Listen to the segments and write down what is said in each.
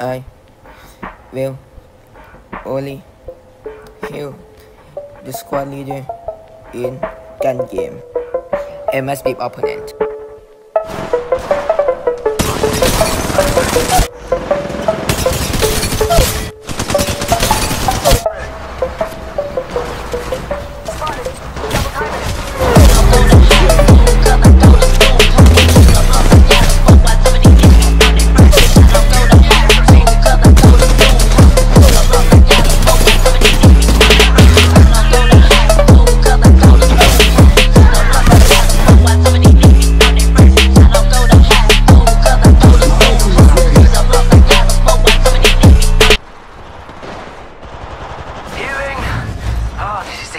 I will only heal the squad leader in gun game. It must be opponent.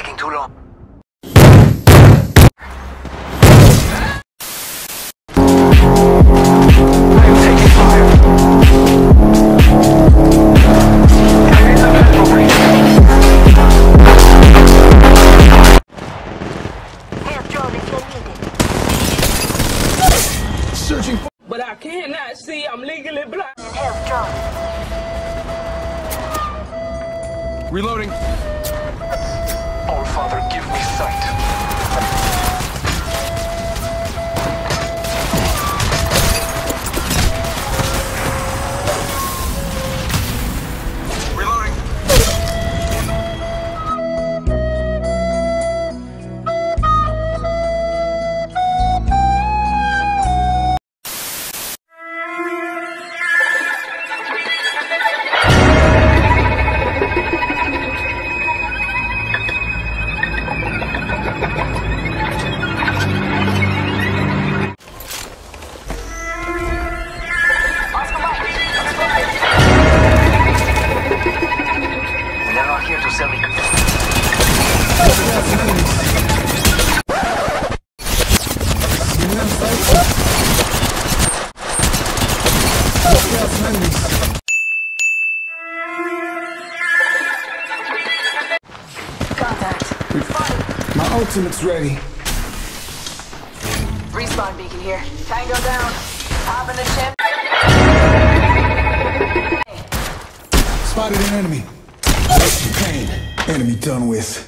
Taking too long. I am taking fire. Searching But I cannot see. I'm legally blind. reloading. All Father, give me sight. Ultimate's ready. Respawn beacon here. Tango down. Popping the ship. Spotted an enemy. Pain. Enemy done with.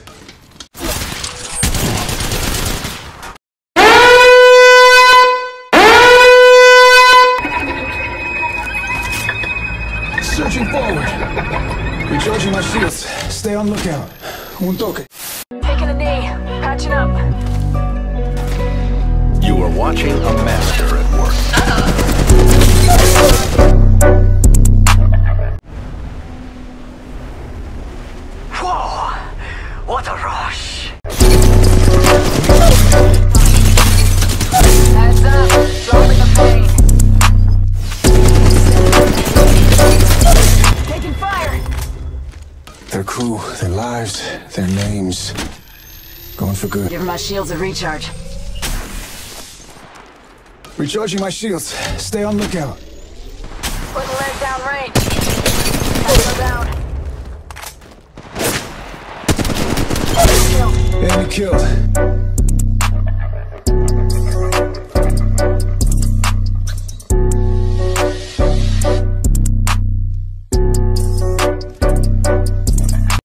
Searching forward. Recharging my shields. Stay on lookout. Un toque. Watching a master at work. Whoa! What a rush! Heads up. Dropping the pain. Taking fire. Their crew, their lives, their names. Going for good. Giving my shields a recharge. Recharging my shields. Stay on lookout. Putting lead down range. Tango down. Enemy killed.